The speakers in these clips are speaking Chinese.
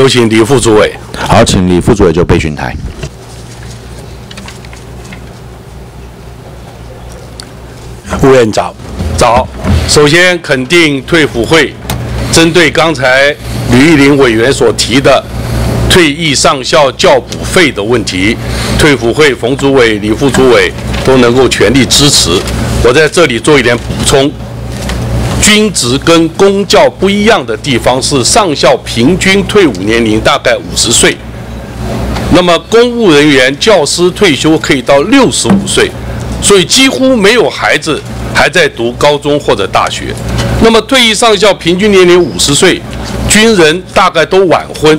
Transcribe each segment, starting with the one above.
有请李副主委。好，请李副主委就备询台。副院长，早。首先肯定退辅会，针对刚才吕玉玲委员所提的退役上校教补费的问题，退辅会冯主委、李副主委都能够全力支持。我在这里做一点补充：军职跟公教不一样的地方是，上校平均退伍年龄大概五十岁，那么公务人员、教师退休可以到六十五岁，所以几乎没有孩子。还在读高中或者大学，那么退役上校平均年龄五十岁，军人大概都晚婚，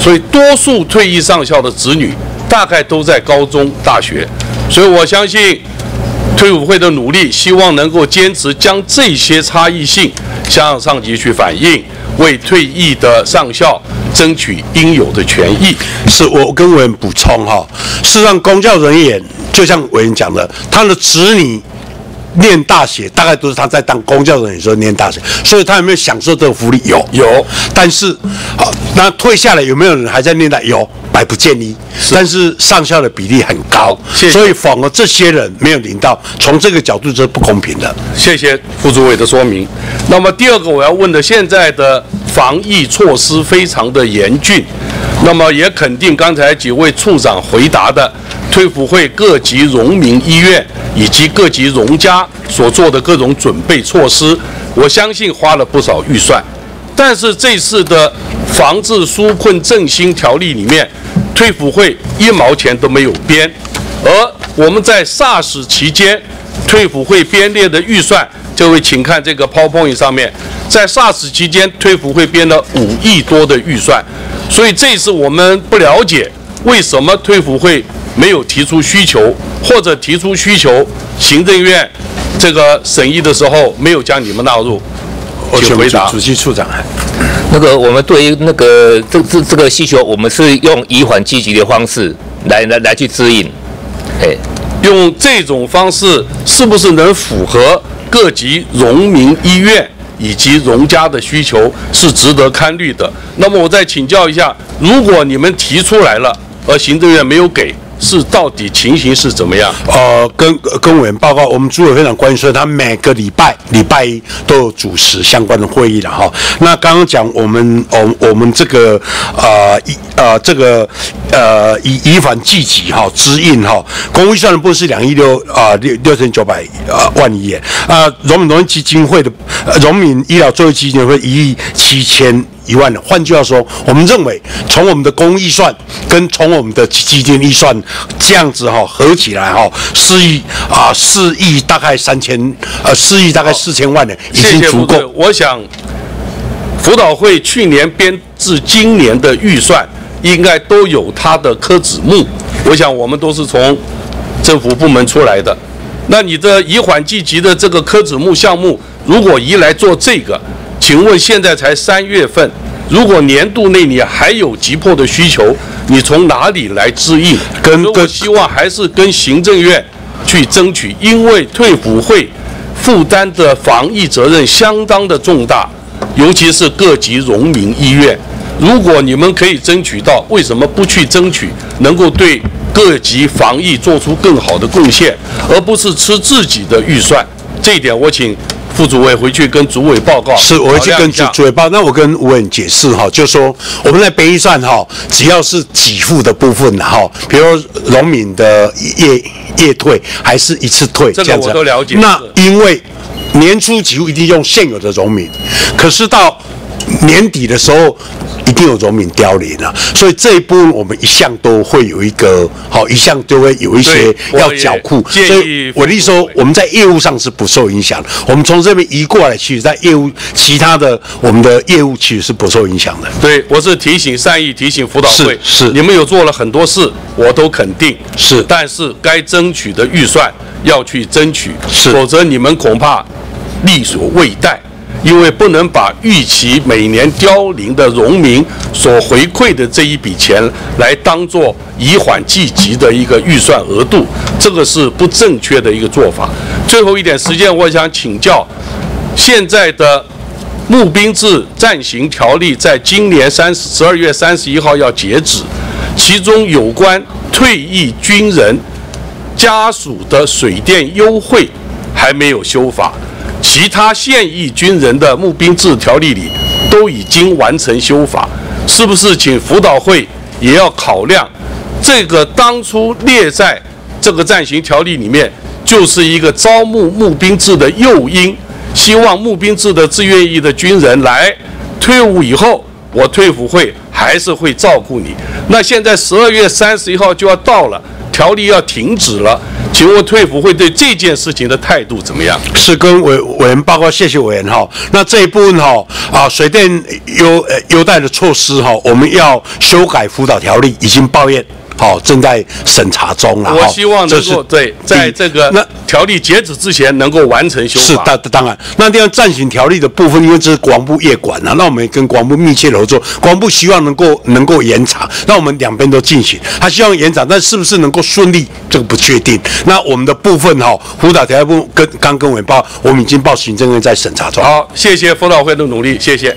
所以多数退役上校的子女大概都在高中、大学，所以我相信退伍会的努力，希望能够坚持将这些差异性向上级去反映，为退役的上校争取应有的权益。是我跟委员补充哈，是让公教人员就像委员讲的，他的子女。念大学大概都是他在当公教人员时候念大学，所以他有没有享受这个福利？有有，但是好，那退下来有没有人还在念大？有，百不见一。但是上校的比例很高，所以反而这些人没有领到，从这个角度是不公平的。谢谢副主委的说明。那么第二个我要问的，现在的防疫措施非常的严峻，那么也肯定刚才几位处长回答的。退辅会各级荣民医院以及各级荣家所做的各种准备措施，我相信花了不少预算。但是这次的防治纾困振兴条例里面，退辅会一毛钱都没有编。而我们在 SARS 期间，退辅会编列的预算，各位请看这个 PowerPoint 上面，在 SARS 期间，退辅会编了五亿多的预算。所以这次我们不了解为什么退辅会。没有提出需求，或者提出需求，行政院这个审议的时候没有将你们纳入。请回答。主席处长，那个我们对于那个这这这个需求，我们是用以缓积极的方式来来来去指引。哎，用这种方式是不是能符合各级荣民医院以及融家的需求，是值得堪虑的。那么我再请教一下，如果你们提出来了，而行政院没有给？是到底情形是怎么样？呃，跟跟委员报告，我们主委非常关心，他每个礼拜礼拜一都有主持相关的会议了哈。那刚刚讲我们，我我们这个呃呃这个呃以以反积极哈，指引哈，公益算的部是两亿六啊六六千九百呃万亿啊，荣民农基金会的荣民医疗作业基金会一亿七千。一万的，换句话说，我们认为从我们的公预算跟从我们的基金预算这样子哈合起来哈，四亿啊四亿大概三千呃四亿大概四千万的已经足够。我想辅导会去年编制今年的预算应该都有它的科子目，我想我们都是从政府部门出来的。那你的以缓济急的这个科子目项目，如果移来做这个？请问现在才三月份，如果年度内你还有急迫的需求，你从哪里来支应？跟我希望还是跟行政院去争取，因为退辅会负担的防疫责任相当的重大，尤其是各级荣民医院。如果你们可以争取到，为什么不去争取能够对各级防疫做出更好的贡献，而不是吃自己的预算？这一点我请。副主委回去跟主委报告，是我回去跟主主委报。那我跟吴委解释哈，就说我们在备算哈，只要是给付的部分哈，比如农民的业业退，还是一次退这样子。我都了解。那因为年初给付一定用现有的农民，可是到年底的时候。一定有农民凋零了，所以这一部分我们一向都会有一个好，一向都会有一些要缴库。所以我的意思说，我们在业务上是不受影响的。我们从这边移过来，其实在业务其他的我们的业务其实是不受影响的。对，我是提醒善意提醒辅导会，是你们有做了很多事，我都肯定是，但是该争取的预算要去争取，是，否则你们恐怕力所未逮。因为不能把预期每年凋零的农民所回馈的这一笔钱来当做以缓济急的一个预算额度，这个是不正确的一个做法。最后一点时间，我想请教，现在的募兵制暂行条例在今年三十二月三十一号要截止，其中有关退役军人家属的水电优惠还没有修法，其他现役军人的募兵制条例里都已经完成修法，是不是请辅导会也要考量这个当初列在这个暂行条例里面，就是一个招募募兵制的诱因。希望募兵制的自愿役的军人来退伍以后，我退伍会还是会照顾你。那现在十二月三十一号就要到了，条例要停止了，请问退服会对这件事情的态度怎么样？是跟委委员报告，谢谢委员哈。那这一部分哈啊，水电优优待的措施哈，我们要修改辅导条例，已经报验。好，正在审查中了。我希望能够对，在这个那条例截止之前能够完成修法。是，当当然，那这样暂行条例的部分，因为这是国防部业管啊，那我们跟国防部密切合作，国防部希望能够能够延长，那我们两边都进行。他希望延长，但是不是能够顺利，这个不确定。那我们的部分哈，辅导条例部跟刚跟我们报，我们已经报行政院在审查中。好，谢谢辅导会的努力，谢谢。